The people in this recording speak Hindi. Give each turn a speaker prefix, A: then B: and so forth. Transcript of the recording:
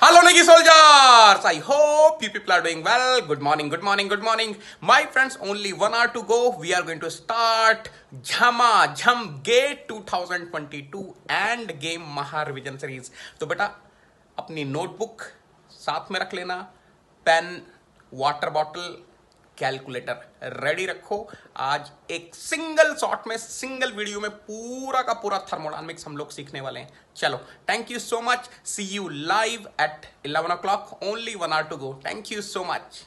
A: Hello, Niki soldiers! I hope you people are doing well. Good morning, good morning, good morning. My friends, only one hour to go. We are going to start Jhama Jham Gate 2022 and Game Mahar Vision Series. तो बेटा अपनी नोटबुक साथ में रख लेना pen water bottle calculator ready रखो। आज एक सिंगल शॉट में सिंगल वीडियो में पूरा का पूरा थर्मोडाइनमिक्स हम लोग सीखने वाले हैं। चलो thank you so much see you live at eleven o'clock only one or two go thank you so much